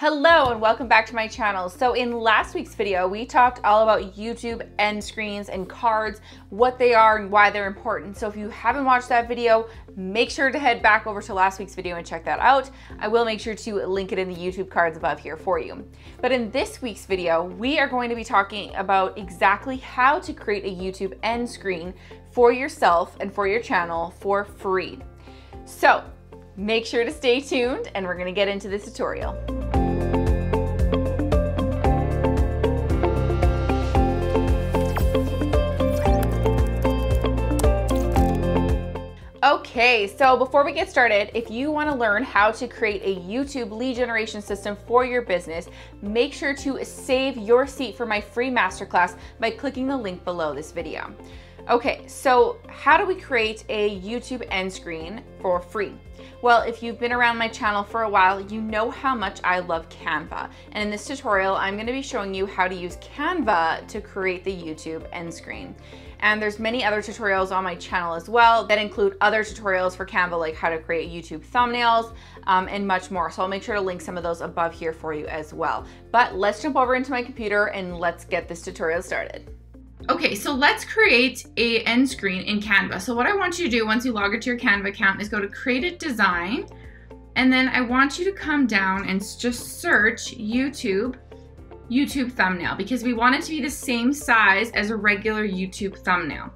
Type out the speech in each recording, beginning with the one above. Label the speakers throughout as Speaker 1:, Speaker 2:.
Speaker 1: Hello and welcome back to my channel. So in last week's video, we talked all about YouTube end screens and cards, what they are and why they're important. So if you haven't watched that video, make sure to head back over to last week's video and check that out. I will make sure to link it in the YouTube cards above here for you. But in this week's video, we are going to be talking about exactly how to create a YouTube end screen for yourself and for your channel for free. So make sure to stay tuned and we're gonna get into this tutorial. Okay, so before we get started, if you wanna learn how to create a YouTube lead generation system for your business, make sure to save your seat for my free masterclass by clicking the link below this video. Okay, so how do we create a YouTube end screen for free? Well, if you've been around my channel for a while, you know how much I love Canva. And in this tutorial, I'm gonna be showing you how to use Canva to create the YouTube end screen. And there's many other tutorials on my channel as well that include other tutorials for Canva, like how to create YouTube thumbnails um, and much more. So I'll make sure to link some of those above here for you as well. But let's jump over into my computer and let's get this tutorial started. Okay, so let's create a end screen in Canva. So what I want you to do once you log into your Canva account is go to create a design and then I want you to come down and just search YouTube YouTube thumbnail because we want it to be the same size as a regular YouTube thumbnail.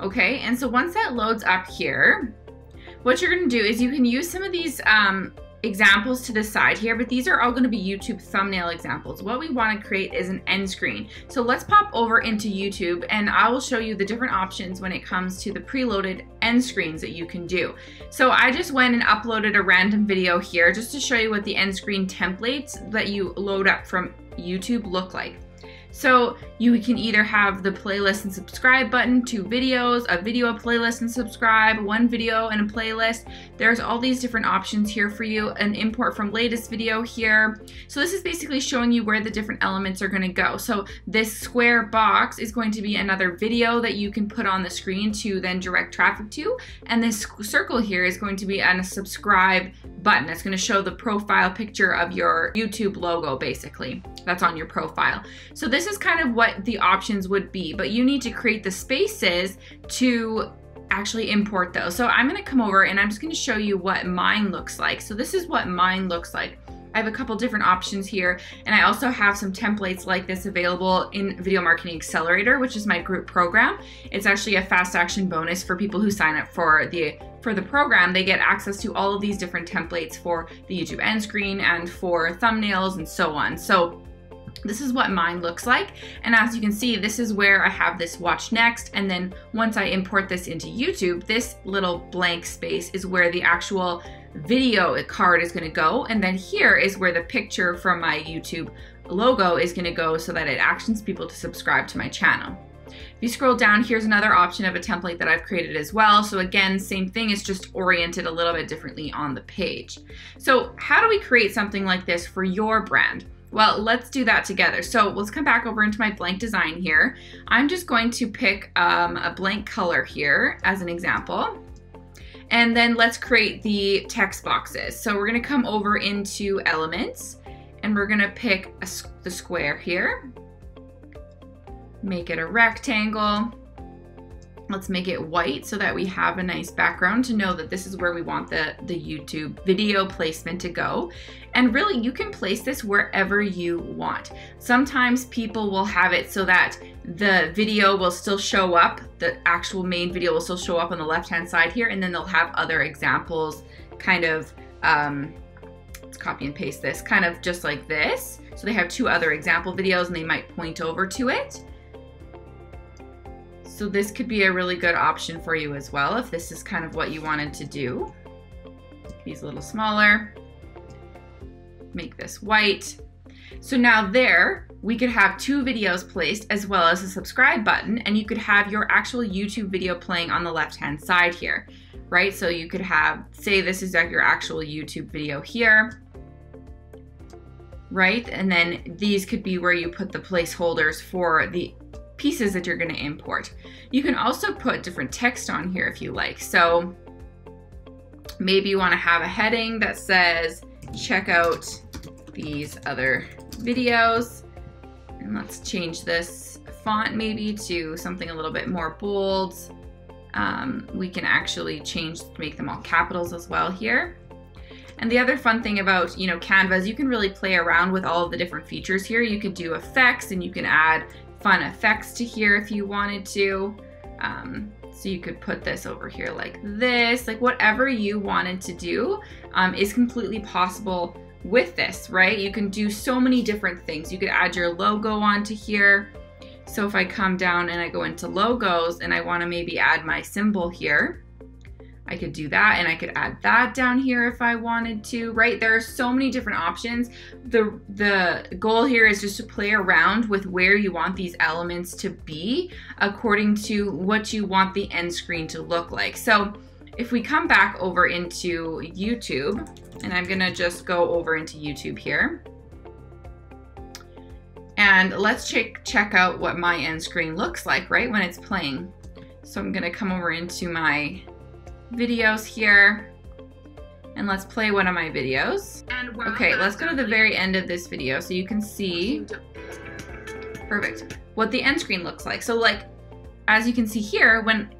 Speaker 1: Okay, and so once that loads up here, what you're gonna do is you can use some of these um, examples to the side here, but these are all gonna be YouTube thumbnail examples. What we wanna create is an end screen. So let's pop over into YouTube and I will show you the different options when it comes to the preloaded end screens that you can do. So I just went and uploaded a random video here just to show you what the end screen templates that you load up from YouTube look like. So you can either have the playlist and subscribe button, two videos, a video, a playlist and subscribe, one video and a playlist. There's all these different options here for you, an import from latest video here. So this is basically showing you where the different elements are gonna go. So this square box is going to be another video that you can put on the screen to then direct traffic to. And this circle here is going to be on a subscribe button. It's gonna show the profile picture of your YouTube logo basically. That's on your profile. So this is kind of what the options would be, but you need to create the spaces to actually import those. So I'm gonna come over and I'm just gonna show you what mine looks like. So this is what mine looks like. I have a couple different options here, and I also have some templates like this available in Video Marketing Accelerator, which is my group program. It's actually a fast action bonus for people who sign up for the for the program. They get access to all of these different templates for the YouTube end screen and for thumbnails and so on. So this is what mine looks like. And as you can see, this is where I have this watch next. And then once I import this into YouTube, this little blank space is where the actual video card is gonna go. And then here is where the picture from my YouTube logo is gonna go so that it actions people to subscribe to my channel. If you scroll down, here's another option of a template that I've created as well. So again, same thing, it's just oriented a little bit differently on the page. So how do we create something like this for your brand? Well, let's do that together. So let's come back over into my blank design here. I'm just going to pick um, a blank color here as an example. And then let's create the text boxes. So we're gonna come over into elements and we're gonna pick a, the square here, make it a rectangle, Let's make it white so that we have a nice background to know that this is where we want the, the YouTube video placement to go. And really, you can place this wherever you want. Sometimes people will have it so that the video will still show up, the actual main video will still show up on the left-hand side here, and then they'll have other examples kind of, um, let's copy and paste this, kind of just like this. So they have two other example videos and they might point over to it. So this could be a really good option for you as well if this is kind of what you wanted to do. These a little smaller. Make this white. So now there, we could have two videos placed as well as a subscribe button and you could have your actual YouTube video playing on the left-hand side here, right? So you could have, say this is like your actual YouTube video here, right? And then these could be where you put the placeholders for the pieces that you're gonna import. You can also put different text on here if you like. So maybe you wanna have a heading that says, check out these other videos. And let's change this font maybe to something a little bit more bold. Um, we can actually change, make them all capitals as well here. And the other fun thing about, you know, Canva is you can really play around with all of the different features here. You could do effects and you can add fun effects to here if you wanted to. Um, so you could put this over here like this, like whatever you wanted to do um, is completely possible with this, right? You can do so many different things. You could add your logo onto here. So if I come down and I go into logos and I wanna maybe add my symbol here, I could do that and I could add that down here if I wanted to, right? There are so many different options. The, the goal here is just to play around with where you want these elements to be according to what you want the end screen to look like. So if we come back over into YouTube, and I'm gonna just go over into YouTube here, and let's check, check out what my end screen looks like, right, when it's playing. So I'm gonna come over into my videos here. And let's play one of my videos. Okay, let's go to the very end of this video so you can see, perfect, what the end screen looks like. So like, as you can see here, when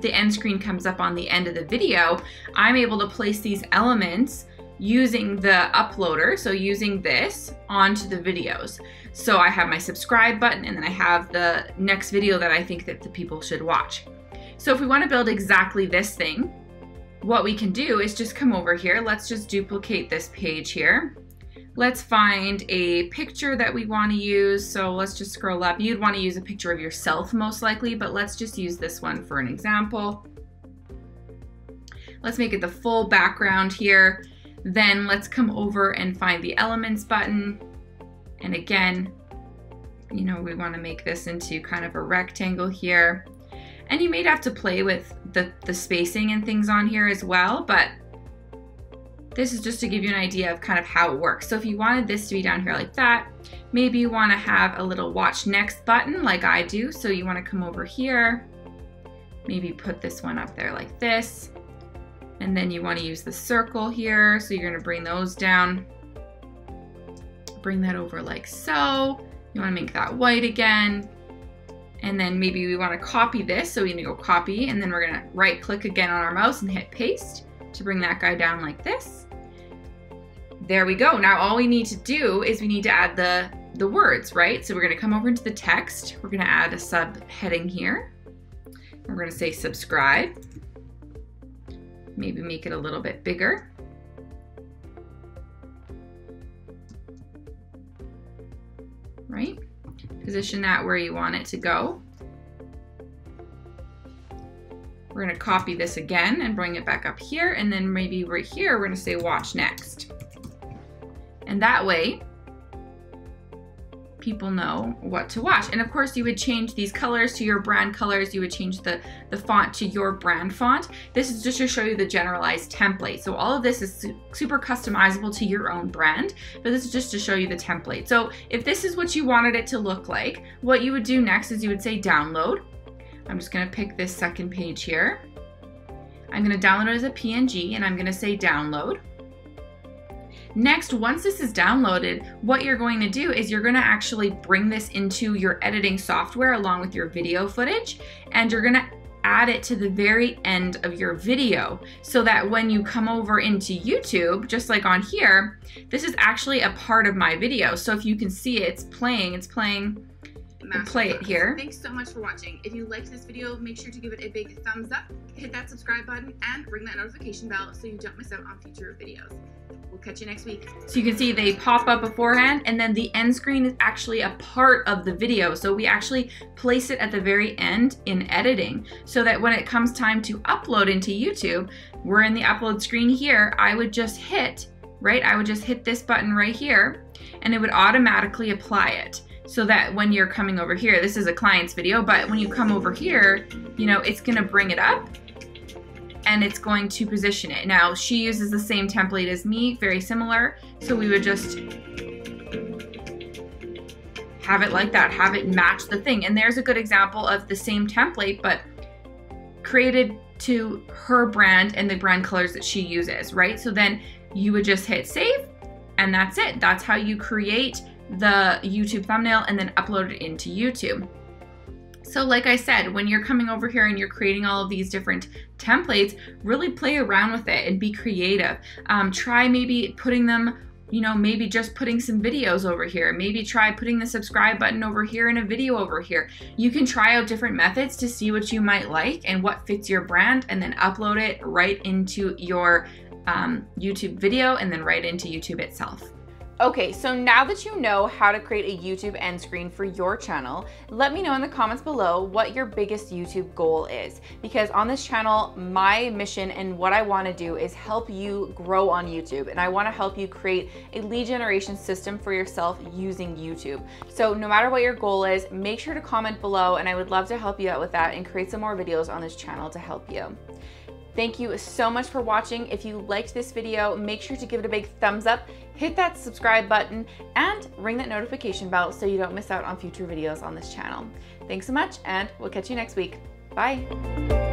Speaker 1: the end screen comes up on the end of the video, I'm able to place these elements using the uploader, so using this onto the videos. So I have my subscribe button and then I have the next video that I think that the people should watch. So if we wanna build exactly this thing, what we can do is just come over here. Let's just duplicate this page here. Let's find a picture that we want to use. So let's just scroll up. You'd want to use a picture of yourself most likely, but let's just use this one for an example. Let's make it the full background here. Then let's come over and find the elements button. And again, you know, we want to make this into kind of a rectangle here. And you may have to play with the, the spacing and things on here as well, but this is just to give you an idea of kind of how it works. So if you wanted this to be down here like that, maybe you wanna have a little watch next button like I do. So you wanna come over here, maybe put this one up there like this. And then you wanna use the circle here. So you're gonna bring those down, bring that over like so. You wanna make that white again. And then maybe we want to copy this. So we need to go copy and then we're going to right click again on our mouse and hit paste to bring that guy down like this. There we go. Now all we need to do is we need to add the, the words, right? So we're going to come over into the text. We're going to add a subheading here. We're going to say subscribe. Maybe make it a little bit bigger. Right? Position that where you want it to go. We're gonna copy this again and bring it back up here. And then maybe right here, we're gonna say watch next. And that way, people know what to watch. And of course, you would change these colors to your brand colors. You would change the, the font to your brand font. This is just to show you the generalized template. So all of this is su super customizable to your own brand, but this is just to show you the template. So if this is what you wanted it to look like, what you would do next is you would say download. I'm just gonna pick this second page here. I'm gonna download it as a PNG and I'm gonna say download. Next, once this is downloaded, what you're going to do is you're gonna actually bring this into your editing software along with your video footage, and you're gonna add it to the very end of your video so that when you come over into YouTube, just like on here, this is actually a part of my video. So if you can see it, it's playing, it's playing, play it here.
Speaker 2: Thanks so much for watching. If you liked this video, make sure to give it a big thumbs up, hit that subscribe button, and ring that notification bell so you don't miss out on future videos. We'll catch you next week.
Speaker 1: So you can see they pop up beforehand and then the end screen is actually a part of the video. So we actually place it at the very end in editing so that when it comes time to upload into YouTube, we're in the upload screen here, I would just hit, right? I would just hit this button right here and it would automatically apply it so that when you're coming over here, this is a client's video, but when you come over here, you know, it's gonna bring it up and it's going to position it. Now, she uses the same template as me, very similar, so we would just have it like that, have it match the thing. And there's a good example of the same template, but created to her brand and the brand colors that she uses, right? So then you would just hit save And that's it. That's how you create the YouTube thumbnail and then upload it into YouTube. So like I said, when you're coming over here and you're creating all of these different templates, really play around with it and be creative. Um, try maybe putting them you know, maybe just putting some videos over here. Maybe try putting the subscribe button over here and a video over here. You can try out different methods to see what you might like and what fits your brand and then upload it right into your um, YouTube video and then right into YouTube itself. Okay, so now that you know how to create a YouTube end screen for your channel, let me know in the comments below what your biggest YouTube goal is. Because on this channel, my mission and what I wanna do is help you grow on YouTube. And I wanna help you create a lead generation system for yourself using YouTube. So no matter what your goal is, make sure to comment below and I would love to help you out with that and create some more videos on this channel to help you. Thank you so much for watching. If you liked this video, make sure to give it a big thumbs up, hit that subscribe button, and ring that notification bell so you don't miss out on future videos on this channel. Thanks so much, and we'll catch you next week. Bye.